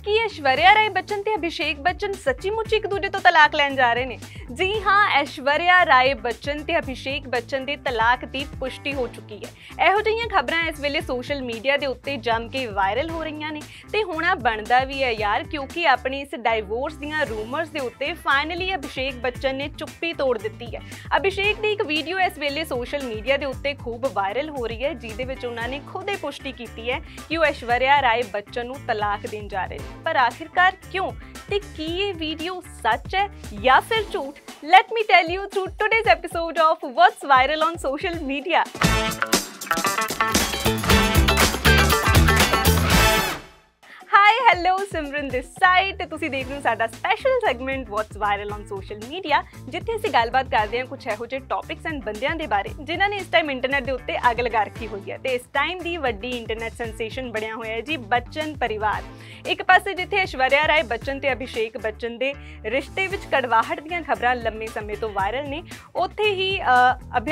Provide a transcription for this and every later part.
कि ऐश्वर्या राय बच्चन ते अभिषेक बच्चन सच्ची मुची एक दूजे तो तलाक लैन जा रहे हैं जी हाँ ऐश्वर्या राय बच्चन ते अभिषेक बच्चन के तलाक की पुष्टि हो चुकी है। यहोजी खबर इस वे सोशल मीडिया के उत्ते जम के वायरल हो रही ने तो होना बनता भी है यार, क्योंकि अपने इस डायवोर्स रूमरस के उत्ते फाइनली अभिषेक बच्चन ने चुप्पी तोड़ दी है। अभिषेक की एक भीडियो इस वेले सोशल मीडिया के उत्ते खूब वायरल हो रही है जिद्द उन्होंने खुद ही पुष्टि की है कि वह ऐश्वर्या राय बच्चन तलाक देन जा रहे हैं पर आखिरकार क्यों? कि ये वीडियो सच है या फिर झूठ? Let me tell you through today's episode of what's viral on social media hello Simran this side ਤੇ ਤੁਸੀਂ ਦੇਖ ਰਹੇ ਹੋ ਸਾਡਾ special segment what's viral on social media ਜਿੱਥੇ ਅਸੀਂ ਗੱਲਬਾਤ ਕਰਦੇ ਹਾਂ ਕੁਝ ਇਹੋ ਜਿਹੇ ਟੌਪਿਕਸ ਐਂਡ ਬੰਦਿਆਂ ਦੇ ਬਾਰੇ ਜਿਨ੍ਹਾਂ ਨੇ ਇਸ ਟਾਈਮ ਇੰਟਰਨੈਟ ਦੇ ਉੱਤੇ ਅੱਗ ਲਗਾ ਰੱਖੀ ਹੋਈ ਹੈ ਤੇ ਇਸ ਟਾਈਮ ਦੀ ਵੱਡੀ ਇੰਟਰਨੈਟ ਸੈਂਸੇਸ਼ਨ ਬਣਿਆ ਹੋਇਆ ਹੈ ਜੀ ਬੱਚਨ ਪਰਿਵਾਰ ਇੱਕ ਪਾਸੇ ਜਿੱਥੇ ਐਸ਼ਵਰਿਆ ਰਾਏ ਬੱਚਨ ਤੇ ਅਭਿਸ਼ੇਕ ਬੱਚਨ ਦੇ ਰਿਸ਼ਤੇ ਵਿੱਚ ਕੜਵਾਹਟ ਦੀਆਂ ਖਬਰਾਂ ਲੰਮੇ ਸਮੇਂ ਤੋਂ ਵਾਇਰਲ ਨੇ ਉੱਥੇ ਹੀ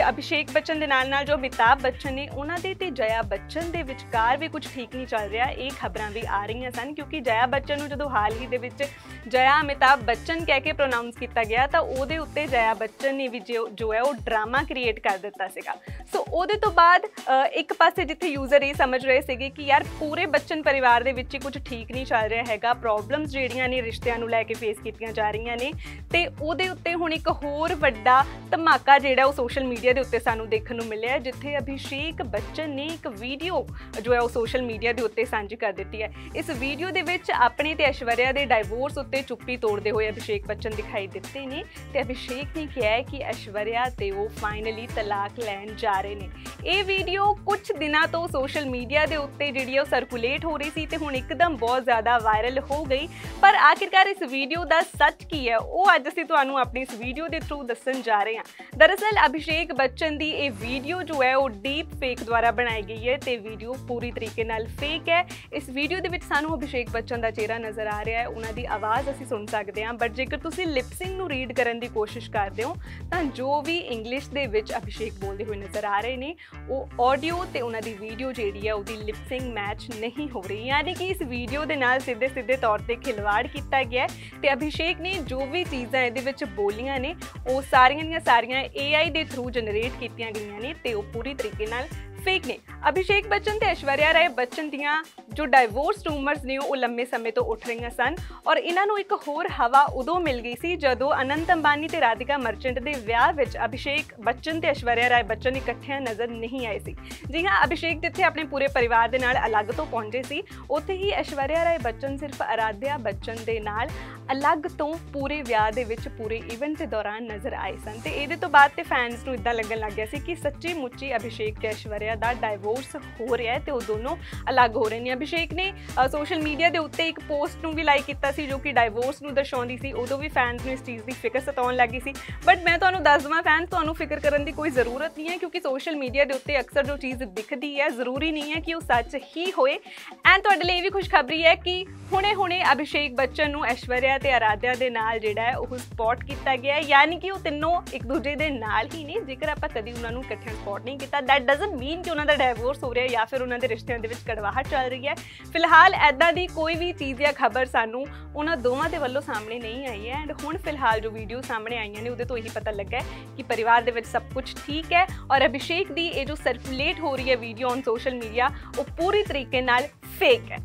ਅਭਿਸ਼ੇਕ ਬੱਚਨ ਦੇ ਨਾਲ ਨਾਲ ਜੋ ਅਮਿਤਾਭ ਬੱਚਨ ਨੇ ਉਹਨਾਂ ਦੇ ਤੇ ਜਇਆ ਬੱਚਨ ਦੇ ਵਿਚਕਾਰ ਵੀ ਕੁਝ ਠੀਕ ਨਹੀਂ ਚੱਲ ਰਿਹਾ ਇਹ ਖਬਰਾਂ ਵੀ ਆ ਰਹੀਆਂ ਸਨ ਕਿਉਂਕਿ क्योंकि जया बच्चन जो हाल ही के जया अमिताभ बच्चन कह के प्रोनाउंस किया गया तो वोद उत्ते जया बच्चन ने भी जो जो है वो ड्रामा क्रिएट कर दिता सो so, वो तो बाद एक पास जिथे यूज़र ये समझ रहे थे कि यार पूरे बच्चन परिवार के कुछ ठीक नहीं चल रहा है प्रॉब्लम्स जीडिया ने रिश्तों लैके फेस की जा रही ने तो उत्ते हूँ एक होर व्डा धमाका जोड़ा वो सोशल मीडिया के उत्ते सूँ देखने मिले जिथे अभिषेक बच्चन ने एक भीडियो जो है वो सोशल मीडिया के उत्ते साझी कर दी है। इस भीडियो के अपने ऐश्वर्या के डायवोर्स उत्ते ਚੁੱਪੀ ਤੋੜਦੇ ਹੋਏ ਅਭਿਸ਼ੇਕ ਬੱਚਨ ਦਿਖਾਈ ਦਿੱਤੇ ਨੇ ਤੇ ਅਭਿਸ਼ੇਕ ਨੇ ਕਿਹਾ ਹੈ ਕਿ ਐਸ਼ਵਰਿਆ ਤੇ ਉਹ ਫਾਈਨਲੀ ਤਲਾਕ ਲੈਣ ਜਾ ਰਹੇ ਨੇ ਇਹ ਵੀਡੀਓ ਕੁਝ ਦਿਨਾਂ ਤੋਂ ਸੋਸ਼ਲ ਮੀਡੀਆ ਦੇ ਉੱਤੇ ਜਿਹੜੀ ਉਹ ਸਰਕੂਲੇਟ ਹੋ ਰਹੀ ਸੀ ਤੇ ਹੁਣ ਇੱਕਦਮ ਬਹੁਤ ਜ਼ਿਆਦਾ ਵਾਇਰਲ ਹੋ ਗਈ ਪਰ ਆਖਿਰਕਾਰ ਇਸ ਵੀਡੀਓ ਦਾ ਸੱਚ ਕੀ ਹੈ ਉਹ ਅੱਜ ਅਸੀਂ ਤੁਹਾਨੂੰ ਆਪਣੀ ਇਸ ਵੀਡੀਓ ਦੇ ਥਰੂ ਦੱਸਣ ਜਾ ਰਹੇ ਹਾਂ ਦਰਅਸਲ ਅਭਿਸ਼ੇਕ ਬੱਚਨ ਦੀ ਇਹ ਵੀਡੀਓ ਜੋ ਹੈ ਉਹ ਡੀਪ ਫੇਕ ਦੁਆਰਾ ਬਣਾਈ ਗਈ ਹੈ ਤੇ ਵੀਡੀਓ ਪੂਰੀ ਤਰੀਕੇ ਨਾਲ ਫੇਕ ਹੈ ਇਸ ਵੀਡੀਓ ਦੇ ਵਿੱਚ ਸਾਨੂੰ ਅਭਿਸ਼ੇਕ ਬੱਚਨ ਦਾ ਚਿਹਰਾ ਨਜ਼ਰ ਆ ਰਿਹਾ ਹੈ ਉਹਨਾਂ ਦੀ ਆਵਾਜ਼ ਅਸੀਂ ਸੁਣ ਸਕਦੇ ਹਾਂ ਬਟ ਜੇਕਰ ਤੁਸੀਂ ਲਿਪਸਿੰਗ ਨੂੰ ਰੀਡ ਕਰਨ ਦੀ ਕੋਸ਼ਿਸ਼ ਕਰਦੇ ਹੋ ਤਾਂ ਜੋ ਵੀ ਇੰਗਲਿਸ਼ ਦੇ ਵਿੱਚ ਅਭਿਸ਼ੇਕ ਬੋਲਦੇ ਹੋਏ ਨਜ਼ਰ ਆ ਰਹੇ ਨੇ ਉਹ ਆਡੀਓ ਤੇ ਉਹਨਾਂ ਦੀ ਵੀਡੀਓ ਜਿਹੜੀ ਹੈ ਉਹਦੀ ਲਿਪਸਿੰਗ ਮੈਚ ਨਹੀਂ ਹੋ ਰਹੀ ਯਾਨੀ ਕਿ ਇਸ ਵੀਡੀਓ ਦੇ ਨਾਲ ਸਿੱਧੇ ਸਿੱਧੇ ਤੌਰ ਤੇ ਖਿਲਵਾੜ ਕੀਤਾ ਗਿਆ ਤੇ ਅਭਿਸ਼ੇਕ ਨੇ ਜੋ ਵੀ ਚੀਜ਼ਾਂ ਇਹਦੇ ਵਿੱਚ ਬੋਲੀਆਂ ਨੇ ਉਹ ਸਾਰੀਆਂ ਦੀਆਂ ਸਾਰੀਆਂ AI ਦੇ ਥਰੂ ਜਨਰੇਟ ਕੀਤੀਆਂ ਗਈਆਂ ਨੇ ਤੇ ਉਹ ਪੂਰੀ ਤਰੀਕੇ ਨਾਲ ਫੇਕ ਨੇ ਅਭਿਸ਼ੇਕ ਬੱਚਨ ਤੇ ਐਸ਼ਵਰਿਆ ਰਾਏ ਬੱਚਨ ਦੀਆਂ ਜੋ ਡਾਈਵੋਰਸ ਰੂਮਰਸ ਨੇ ਉਹ ਲੰਮੇ ਸਮੇਂ ਤੋਂ ਉੱਠ ਰਹੀਆਂ ਸਨ ਔਰ ਇਹਨਾਂ ਨੂੰ ਇੱਕ ਹੋਰ ਹਵਾ ਉਦੋਂ ਮਿਲ ਗਈ ਸੀ ਜਦੋਂ ਅਨੰਤ ਅੰਬਾਨੀ ਤੇ ਰਾਧਿਕਾ ਮਰਚੈਂਟ ਦੇ ਵਿਆਹ ਵਿੱਚ ਅਭਿਸ਼ੇਕ ਬੱਚਨ ਤੇ ਐਸ਼ਵਰਿਆ ਰਾਏ ਬੱਚਨ ਇਕੱਠਿਆਂ ਨਜ਼ਰ ਨਹੀਂ ਆਏ ਸੀ ਜੀ ਹਾਂ ਅਭਿਸ਼ੇਕ ਜਿੱਥੇ ਆਪਣੇ ਪੂਰੇ ਪਰਿਵਾਰ ਦੇ ਨਾਲ ਅਲੱਗ ਤੋਂ ਪਹੁੰਚੇ ਸੀ ਉੱਥੇ ਹੀ ਐਸ਼ਵਰਿਆ ਰਾਏ ਬੱਚਨ ਸਿਰਫ ਅਰਾਧਿਆ ਬੱਚਨ ਦੇ ਨਾਲ ਅਲੱਗ ਤੋਂ ਪੂਰੇ ਵਿਆਹ ਦੇ ਵਿੱਚ ਪੂਰੇ ਇਵੈਂਟ ਦੇ ਦੌਰਾਨ ਨਜ਼ਰ ਆਏ ਸਨ ਤੇ ਇਹਦੇ ਤੋਂ ਬਾਅਦ ਤੇ ਫੈਨਸ ਨੂੰ ਇਦਾਂ ਲੱਗਣ ਲੱਗ ਗਿਆ ਸੀ ਕਿ ਸੱਚੀ ਮੁੱਚੀ ਅਭਿਸ਼ੇਕ ਤੇ ਐਸ਼ਵਰਿਆ ਦਾ ਡਾਈਵੋਰਸ ਹੋ ਰਿਹਾ ਹੈ ਤੇ ਉਹ ਦੋਨੋਂ ਅਲੱਗ ਹੋ ਰਹੇ ਨੇ ਅਭਿਸ਼ੇਕ ਨੇ ਸੋਸ਼ਲ ਮੀਡੀਆ ਦੇ ਉੱਤੇ ਇੱਕ ਪੋਸਟ ਨੂੰ ਵੀ ਲਾਈਕ ਕੀਤਾ ਸੀ ਜੋ ਕਿ ਡਾਈਵੋਰਸ ਨੂੰ ਦਰਸਾਉਂਦੀ ਸੀ ਉਦੋਂ ਵੀ ਫੈਨਸ ਨੂੰ ਇਸ ਚੀਜ਼ ਦੀ ਫਿਕਰ ਸਤਾਉਣ ਲੱਗੀ ਸੀ ਬਟ ਮੈਂ ਤੁਹਾਨੂੰ ਦੱਸ ਦਵਾਂ ਫੈਨਸ ਤੁਹਾਨੂੰ ਫਿਕਰ ਕਰਨ ਦੀ ਕੋਈ ਜ਼ਰੂਰਤ ਨਹੀਂ ਹੈ ਕਿਉਂਕਿ ਸੋਸ਼ਲ ਮੀਡੀਆ ਦੇ ਉੱਤੇ ਅਕਸਰ ਜੋ ਚੀਜ਼ ਦਿਖਦੀ ਹੈ ਜ਼ਰੂਰੀ ਨਹੀਂ ਹੈ ਕਿ ਉਹ ਸੱਚ ਹੀ ਹੋਏ ਐਂਡ ਤੁਹਾਡੇ ਲਈ ਵੀ ਖੁਸ਼ਖਬਰੀ ਹੈ ਕਿ ਹੁਣੇ-ਹੁਣੇ ਅਭਿਸ਼ੇਕ ਬੱਚਨ ਨੂੰ ਐਸ਼ਵਰਿਆ ਤੇ ਆਰਾਧਿਆ ਦੇ ਨਾਲ ਜਿਹੜਾ ਹੈ ਉਹ ਸਪੌਟ ਕੀਤਾ ਗਿਆ ਹੈ ਯਾਨੀ ਕਿ ਉਹ ਤਿੰਨੋਂ ਇੱਕ ਦੂਜੇ ਦੇ ਨਾਲ ਹੀ ਨੇ ਜੇਕਰ ਆਪਾਂ ਕਦੀ ਉਹਨਾਂ ਨੂੰ ਇਕੱਠੇ ਸਪੌਟ ਨਹੀਂ ਕੀਤਾ ਦੈਟ ਡਸਨਟ ਮੀਨ ਕਿ ਉਹਨਾਂ ਦਾ ਡਾਈਵੋਰਸ ਹੋ ਰਿਹਾ ਜਾਂ ਫਿਰ ਉਹਨਾਂ ਦੇ ਰਿਸ਼ਤਿਆਂ ਦੇ ਵਿੱਚ ਕੜਵਾਹਟ ਚੱਲ ਰਹੀ ਹੈ ਫਿਲਹਾਲ ਐਦਾਂ ਦੀ ਕੋਈ ਵੀ ਚੀਜ਼ ਜਾਂ ਖਬਰ ਸਾਨੂੰ ਉਹਨਾਂ ਦੋਵਾਂ ਦੇ ਵੱਲੋਂ ਸਾਹਮਣੇ ਨਹੀਂ ਆਈ ਹੈ ਐਂਡ ਹੁਣ ਫਿਲਹਾਲ ਜੋ ਵੀਡੀਓ ਸਾਹਮਣੇ ਆਈਆਂ ਨੇ ਉਹਦੇ ਤੋਂ ਇਹੀ ਪਤਾ ਲੱਗਾ ਕਿ ਪਰਿਵਾਰ ਦੇ ਵਿੱਚ ਸਭ ਕੁਝ ਠੀਕ ਹੈ ਔਰ ਅਭਿਸ਼ੇਕ ਦੀ ਇਹ ਜੋ ਸਰਕੂਲੇਟ ਹੋ ਰਹੀ ਹੈ ਵੀਡੀਓ ਔਨ ਸੋਸ਼ਲ ਮੀਡੀਆ ਉਹ ਪੂਰੀ ਤਰੀਕੇ ਨਾਲ ਫੇਕ ਹੈ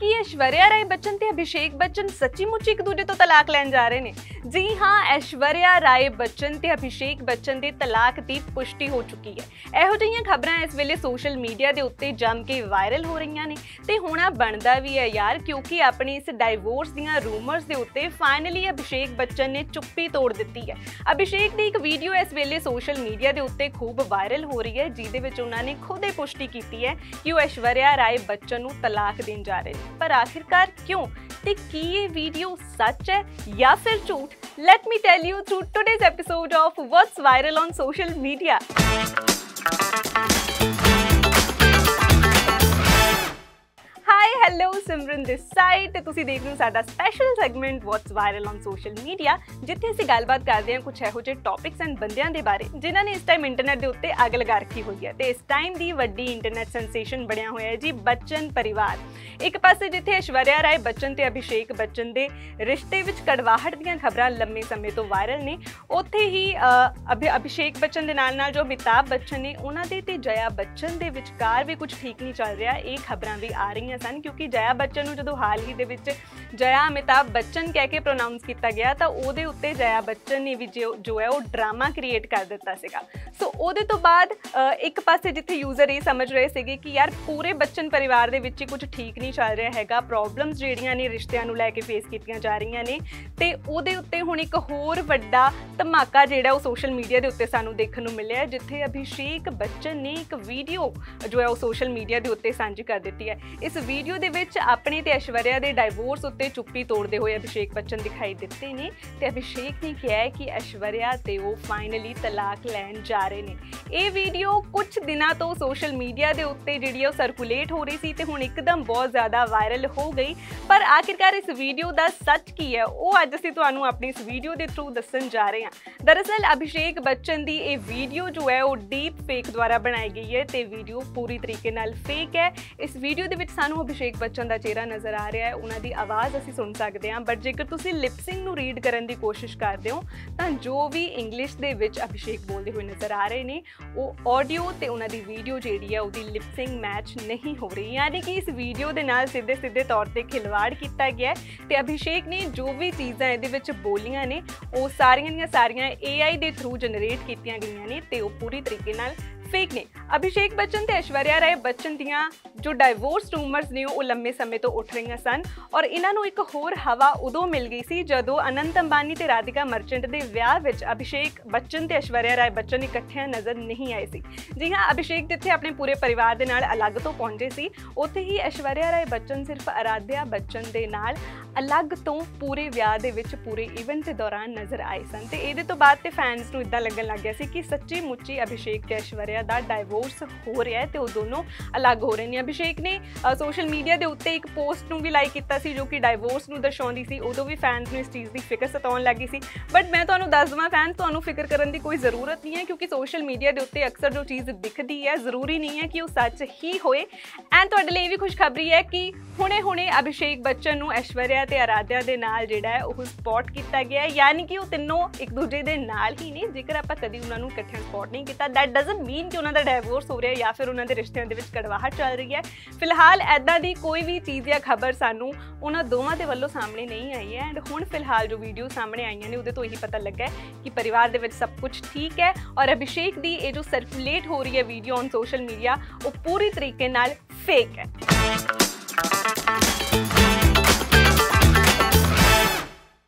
ਕੀ ਐਸ਼ਵਰਿਆ ਰਾਏ ਬੱਚਨ ਤੇ ਅਭਿਸ਼ੇਕ ਬੱਚਨ ਸੱਚੀ ਮੁੱਚੀ ਇੱਕ ਦੂਜੇ ਤੋਂ ਤਲਾਕ ਲੈਣ ਜਾ ਰਹੇ ਨੇ ਜੀ ਹਾਂ ਐਸ਼ਵਰਿਆ ਰਾਏ ਬੱਚਨ ਤੇ ਅਭਿਸ਼ੇਕ ਬੱਚਨ ਦੇ ਤਲਾਕ ਦੀ ਪੁਸ਼ਟੀ ਹੋ ਚੁੱਕੀ ਹੈ ਇਹੋ ਜਿਹੀਆਂ ਖਬਰਾਂ ਇਸ ਵੇਲੇ ਸੋਸ਼ਲ ਮੀਡੀਆ ਦੇ ਉੱਤੇ ਜੰਮ ਕੇ ਵਾਇਰਲ ਹੋ ਰਹੀਆਂ ਨੇ ਤੇ ਹੋਣਾ ਬਣਦਾ ਵੀ ਹੈ ਯਾਰ ਕਿਉਂਕਿ ਆਪਣੀ ਇਸ ਡਾਈਵੋਰਸ ਦੀਆਂ ਰੂਮਰਸ ਦੇ ਉੱਤੇ ਫਾਈਨਲੀ ਅਭਿਸ਼ੇਕ ਬੱਚਨ ਨੇ ਚੁੱਪੀ ਤੋੜ ਦਿੱਤੀ ਹੈ ਅਭਿਸ਼ੇਕ ਦੀ ਇੱਕ ਵੀਡੀਓ ਇਸ ਵੇਲੇ ਸੋਸ਼ਲ ਮੀਡੀਆ ਦੇ ਉੱਤੇ ਖੂਬ ਵਾਇਰਲ ਹੋ ਰਹੀ ਹੈ ਜਿਹਦੇ ਵਿੱਚ ਉਹਨਾਂ ਨੇ ਖੁਦ ਹੀ ਪੁਸ਼ਟੀ ਕੀਤੀ ਹੈ ਕਿ ਉਹ ਐਸ਼ਵਰਿਆ ਰਾਏ ਬੱਚਨ ਨੂੰ ਤਲਾਕ ਦੇਣ ਜਾ ਰਹੇ ਨੇ पर आखिरकार क्यों? ते ये वीडियो सच है या फिर झूठ? Let me tell you through today's episode of what's viral on social media hello Simran this side ਤੇ ਤੁਸੀਂ ਦੇਖ ਰਹੇ ਹੋ ਸਾਡਾ special segment what's viral on social media ਜਿੱਥੇ ਅਸੀਂ ਗੱਲਬਾਤ ਕਰਦੇ ਹਾਂ ਕੁਝ ਇਹੋ ਜਿਹੇ ਟੌਪਿਕਸ ਐਂਡ ਬੰਦਿਆਂ ਦੇ ਬਾਰੇ ਜਿਨ੍ਹਾਂ ਨੇ ਇਸ ਟਾਈਮ ਇੰਟਰਨੈਟ ਦੇ ਉੱਤੇ ਅੱਗ ਲਗਾ ਰੱਖੀ ਹੋਈ ਹੈ ਤੇ ਇਸ ਟਾਈਮ ਦੀ ਵੱਡੀ ਇੰਟਰਨੈਟ ਸੈਂਸੇਸ਼ਨ ਬਣਿਆ ਹੋਇਆ ਹੈ ਜੀ ਬੱਚਨ ਪਰਿਵਾਰ ਇੱਕ ਪਾਸੇ ਜਿੱਥੇ ਐਸ਼ਵਰਿਆ ਰਾਏ ਬੱਚਨ ਤੇ ਅਭਿਸ਼ੇਕ ਬੱਚਨ ਦੇ ਰਿਸ਼ਤੇ ਵਿੱਚ ਕੜਵਾਹਟ ਦੀਆਂ ਖਬਰਾਂ ਲੰਮੇ ਸਮੇਂ ਤੋਂ ਵਾਇਰਲ ਨੇ ਉੱਥੇ ਹੀ ਅਭਿਸ਼ੇਕ ਬੱਚਨ ਦੇ ਨਾਲ ਨਾਲ ਜੋ ਅਮਿਤਾਭ ਬੱਚਨ ਨੇ ਉਹਨਾਂ ਦੇ ਤੇ ਜਇਆ ਬੱਚਨ ਦੇ ਵਿਚਕਾਰ ਵੀ ਕੁਝ ਠੀਕ ਨਹੀਂ ਚੱਲ ਰਿਹਾ ਇਹ ਖਬਰਾਂ ਵੀ ਆ ਰਹੀਆਂ ਸਨ ਕਿਉਂਕਿ ਜਇਆ ਬੱਚਨ ਨੂੰ ਜਦੋਂ ਹਾਲ ਹੀ ਦੇ ਵਿੱਚ ਜਇਆ ਅਮਿਤਾਭ ਬੱਚਨ ਕਹਿ ਕੇ ਪ੍ਰੋਨਾਂਸ ਕੀਤਾ ਗਿਆ ਤਾਂ ਉਹਦੇ ਉੱਤੇ ਜਇਆ ਬੱਚਨ ਨੇ ਵੀ ਜੋ ਹੈ ਉਹ ਡਰਾਮਾ ਕ੍ਰੀਏਟ ਕਰ ਦਿੱਤਾ ਸੀਗਾ ਸੋ ਉਹਦੇ ਤੋਂ ਬਾਅਦ ਇੱਕ ਪਾਸੇ ਜਿੱਥੇ ਯੂਜ਼ਰ ਇਹ ਸਮਝ ਰਹੇ ਸੀਗੇ ਕਿ ਯਾਰ ਪੂਰੇ ਬੱਚਨ ਪਰਿਵਾਰ ਦੇ ਵਿੱਚ ਕੁਝ ਠੀਕ ਨਹੀਂ ਚੱਲ ਰਿਹਾ ਹੈਗਾ ਪ੍ਰੋਬਲਮਸ ਜਿਹੜੀਆਂ ਨੇ ਰਿਸ਼ਤਿਆਂ ਨੂੰ ਲੈ ਕੇ ਫੇਸ ਕੀਤੀਆਂ ਜਾ ਰਹੀਆਂ ਨੇ ਤੇ ਉਹਦੇ ਉੱਤੇ ਹੁਣ ਇੱਕ ਹੋਰ ਵੱਡਾ ਧਮਾਕਾ ਜਿਹੜਾ ਉਹ ਸੋਸ਼ਲ ਮੀਡੀਆ ਦੇ ਉੱਤੇ ਸਾਨੂੰ ਦੇਖਣ ਨੂੰ ਮਿਲਿਆ ਜਿੱਥੇ ਅਭਿਸ਼ੇਕ ਬੱਚਨ ਨੇ ਇੱਕ ਵੀਡੀਓ ਜੋ ਹੈ ਉਹ ਸੋਸ਼ਲ ਮੀਡੀਆ ਦੇ ਉੱਤੇ ਸਾਂਝੀ ਕਰ ਦਿੱਤੀ ਹੈ ਇਸ ਵੀਡੀਓ ਦੇ ਵਿੱਚ ਆਪਣੇ ਤੇ ਐਸ਼ਵਰਿਆ ਦੇ ਡਾਈਵੋਰਸ ਉੱਤੇ ਚੁੱਪੀ ਤੋੜਦੇ ਹੋਏ ਅਭਿਸ਼ੇਕ ਬੱਚਨ ਦਿਖਾਈ ਦਿੱਤੇ ਨੇ ਤੇ ਅਭਿਸ਼ੇਕ ਨੇ ਕਿਹਾ ਹੈ ਕਿ ਐਸ਼ਵਰਿਆ ਤੇ ਉਹ ਫਾਈਨਲੀ ਤਲਾਕ ਲੈਣ ਜਾ ਰਹੇ ਨੇ ਇਹ ਵੀਡੀਓ ਕੁਝ ਦਿਨਾਂ ਤੋਂ ਸੋਸ਼ਲ ਮੀਡੀਆ ਦੇ ਉੱਤੇ ਜਿਹੜੀ ਉਹ ਸਰਕੂਲੇਟ ਹੋ ਰਹੀ ਸੀ ਤੇ ਹੁਣ ਇੱਕਦਮ ਬਹੁਤ ਜ਼ਿਆਦਾ ਵਾਇਰਲ ਹੋ ਗਈ ਪਰ ਆਖਿਰਕਾਰ ਇਸ ਵੀਡੀਓ ਦਾ ਸੱਚ ਕੀ ਹੈ ਉਹ ਅੱਜ ਅਸੀਂ ਤੁਹਾਨੂੰ ਆਪਣੀ ਇਸ ਵੀਡੀਓ ਦੇ ਥਰੂ ਦੱਸਣ ਜਾ ਰਹੇ ਹਾਂ ਦਰਅਸਲ ਅਭਿਸ਼ੇਕ ਬੱਚਨ ਦੀ ਇਹ ਵੀਡੀਓ ਜੋ ਹੈ ਉਹ ਡੀਪ ਫੇਕ ਦੁਆਰਾ ਬਣਾਈ ਗਈ ਹੈ ਤੇ ਵੀਡੀਓ ਪੂਰੀ ਤਰੀਕੇ ਨਾਲ ਫੇਕ ਹੈ ਇਸ ਵੀਡੀਓ ਦੇ ਵਿੱਚ ਸਾਨੂੰ ਅਭਿਸ਼ੇਕ ਬੱਚਨ ਦਾ ਚਿਹਰਾ ਨਜ਼ਰ ਆ ਰਿਹਾ ਹੈ ਉਹਨਾਂ ਦੀ ਆਵਾਜ਼ ਅਸੀਂ ਸੁਣ ਸਕਦੇ ਹਾਂ ਬਟ ਜੇਕਰ ਤੁਸੀਂ ਲਿਪਸਿੰਗ ਨੂੰ ਰੀਡ ਕਰਨ ਦੀ ਕੋਸ਼ਿਸ਼ ਕਰਦੇ ਹੋ ਤਾਂ ਜੋ ਵੀ ਇੰਗਲਿਸ਼ ਦੇ ਵਿੱਚ ਅਭਿਸ਼ੇਕ ਬੋਲਦੇ ਹੋਏ ਨਜ਼ਰ ਆ ਰਹੇ ਨੇ ਉਹ ਆਡੀਓ ਤੇ ਉਹਨਾਂ ਦੀ ਵੀਡੀਓ ਜਿਹੜੀ ਹੈ ਉਹਦੀ ਲਿਪਸਿੰਗ ਮੈਚ ਨਹੀਂ ਹੋ ਰਹੀ ਯਾਨੀ ਕਿ ਇਸ ਵੀਡੀਓ ਦੇ ਨਾਲ ਸਿੱਧੇ ਸਿੱਧੇ ਤੌਰ ਤੇ ਖਿਲਵਾੜ ਕੀਤਾ ਗਿਆ ਤੇ ਅਭਿਸ਼ੇਕ ਨੇ ਜੋ ਵੀ ਚੀਜ਼ਾਂ ਇਹਦੇ ਵਿੱਚ ਬੋਲੀਆਂ ਨੇ ਉਹ ਸਾਰੀਆਂ ਦੀਆਂ ਸਾਰੀਆਂ AI ਦੇ ਥਰੂ ਜਨਰੇਟ ਕੀਤੀਆਂ ਗਈਆਂ ਨੇ ਤੇ ਉਹ ਪੂਰੀ ਤਰੀਕੇ ਨਾਲ ਫੇਕ ਨੇ ਅਭਿਸ਼ੇਕ ਬੱਚਨ ਤੇ ਐਸ਼ਵਰਿਆ ਰਾਏ ਬੱਚਨ ਦੀਆਂ ਜੋ ਡਾਈਵੋਰਸ ਰੂਮਰਸ ਨੇ ਉਹ ਲੰਮੇ ਸਮੇਂ ਤੋਂ ਉੱਠ ਰਹੀਆਂ ਸਨ ਔਰ ਇਹਨਾਂ ਨੂੰ ਇੱਕ ਹੋਰ ਹਵਾ ਉਦੋਂ ਮਿਲ ਗਈ ਸੀ ਜਦੋਂ ਅਨੰਤ ਅੰਬਾਨੀ ਤੇ ਰਾਧਿਕਾ ਮਰਚੈਂਟ ਦੇ ਵਿਆਹ ਵਿੱਚ ਅਭਿਸ਼ੇਕ ਬੱਚਨ ਤੇ ਐਸ਼ਵਰਿਆ ਰਾਏ ਬੱਚਨ ਇਕੱਠਿਆਂ ਨਜ਼ਰ ਨਹੀਂ ਆਏ ਸੀ ਜੀ ਹਾਂ ਅਭਿਸ਼ੇਕ ਜਿੱਥੇ ਆਪਣੇ ਪੂਰੇ ਪਰਿਵਾਰ ਦੇ ਨਾਲ ਅਲੱਗ ਤੋਂ ਪਹੁੰਚੇ ਸੀ ਉੱਥੇ ਹੀ ਐਸ਼ਵਰਿਆ ਰਾਏ ਬੱਚਨ ਸਿਰਫ ਅਰਾਧਿਆ ਬੱਚਨ ਦੇ ਨਾਲ ਅਲੱਗ ਤੋਂ ਪੂਰੇ ਵਿਆਹ ਦੇ ਵਿੱਚ ਪੂਰੇ ਇਵੈਂਟ ਦੇ ਦੌਰਾਨ ਨਜ਼ਰ ਆਏ ਸਨ ਤੇ ਇਹਦੇ ਤੋਂ ਬਾਅਦ ਤੇ ਫੈਨਸ ਨੂੰ ਇਦਾਂ ਲੱਗਣ ਲੱਗ ਗਿਆ ਸੀ ਕਿ ਸੱਚੀ ਮੁੱਚੀ ਅਭਿਸ਼ੇਕ ਤੇ ਐਸ਼ਵਰਿਆ ਦਾ ਡਾਈਵੋਰਸ ਹੋ ਰਿਹਾ ਹੈ ਤੇ ਉਹ ਦੋਨੋਂ ਅਲੱਗ ਹੋ ਰਹੇ ਨੇ ਅਭਿਸ਼ੇਕ ਨੇ ਸੋਸ਼ਲ ਮੀਡੀਆ ਦੇ ਉੱਤੇ ਇੱਕ ਪੋਸਟ ਨੂੰ ਵੀ ਲਾਈਕ ਕੀਤਾ ਸੀ ਜੋ ਕਿ ਡਾਈਵੋਰਸ ਨੂੰ ਦਰਸਾਉਂਦੀ ਸੀ ਉਦੋਂ ਵੀ ਫੈਨਸ ਨੂੰ ਇਸ ਚੀਜ਼ ਦੀ ਫਿਕਰ ਸਤਾਉਣ ਲੱਗੀ ਸੀ ਬਟ ਮੈਂ ਤੁਹਾਨੂੰ ਦੱਸ ਦਵਾਂ ਫੈਨਸ ਤੁਹਾਨੂੰ ਫਿਕਰ ਕਰਨ ਦੀ ਕੋਈ ਜ਼ਰੂਰਤ ਨਹੀਂ ਹੈ ਕਿਉਂਕਿ ਸੋਸ਼ਲ ਮੀਡੀਆ ਦੇ ਉੱਤੇ ਅਕਸਰ ਜੋ ਚੀਜ਼ ਦਿਖਦੀ ਹੈ ਜ਼ਰੂਰੀ ਨਹੀਂ ਹੈ ਕਿ ਉਹ ਸੱਚ ਹੀ ਹੋਏ ਐਂਡ ਤੁਹਾਡੇ ਲਈ ਇਹ ਵੀ ਖੁਸ਼ਖਬਰੀ ਹੈ ਕਿ ਹੁਣੇ-ਹੁਣੇ ਅਭਿਸ਼ੇਕ ਬੱਚਨ ਨੂੰ ਐਸ਼ਵਰਿਆ ਤੇ ਆਰਾਧਿਆ ਦੇ ਨਾਲ ਜਿਹੜਾ ਹੈ ਉਹ ਸਪੌਟ ਕੀਤਾ ਗਿਆ ਹੈ ਯਾਨੀ ਕਿ ਉਹ ਤਿੰਨੋਂ ਇੱਕ ਦੂਜੇ ਦੇ ਨਾਲ ਹੀ ਨੇ ਜੇਕਰ ਆਪਾਂ ਕਦੀ ਉਹਨਾਂ ਨੂੰ ਇਕੱਠੇ ਸਪੌਟ ਨਹੀਂ ਕੀਤਾ ਦੈਟ ਡਸਨਟ ਮੀਨ ਕਿ ਉਹਨਾਂ ਦਾ ਡਿਵੋਰਸ ਹੋ ਰਿਹਾ ਜਾਂ ਫਿਰ ਉਹਨਾਂ ਦੇ ਰਿਸ਼ਤਿਆਂ ਦੇ ਵਿੱਚ ਕੜਵਾਹਟ ਚੱਲ ਰਹੀ ਹੈ ਫਿਲਹਾਲ ਐਦਾਂ ਦੀ ਕੋਈ ਵੀ ਚੀਜ਼ ਜਾਂ ਖਬਰ ਸਾਨੂੰ ਉਹਨਾਂ ਦੋਵਾਂ ਦੇ ਵੱਲੋਂ ਸਾਹਮਣੇ ਨਹੀਂ ਆਈ ਹੈ ਐਂਡ ਹੁਣ ਫਿਲਹਾਲ ਜੋ ਵੀਡੀਓ ਸਾਹਮਣੇ ਆਈਆਂ ਨੇ ਉਹਦੇ ਤੋਂ ਇਹੀ ਪਤਾ ਲੱਗਾ ਹੈ ਕਿ ਪਰਿਵਾਰ ਦੇ ਵਿੱਚ ਸਭ ਕੁਝ ਠੀਕ ਹੈ ਔਰ ਅਭਿਸ਼ੇਕ ਦੀ ਇਹ ਜੋ ਸਰਕੂਲੇਟ ਹੋ ਰਹੀ ਹੈ ਵੀਡੀਓ ਔਨ ਸੋਸ਼ਲ ਮੀਡੀਆ ਉਹ ਪੂਰੀ ਤਰੀਕੇ ਨਾਲ ਫੇਕ ਹੈ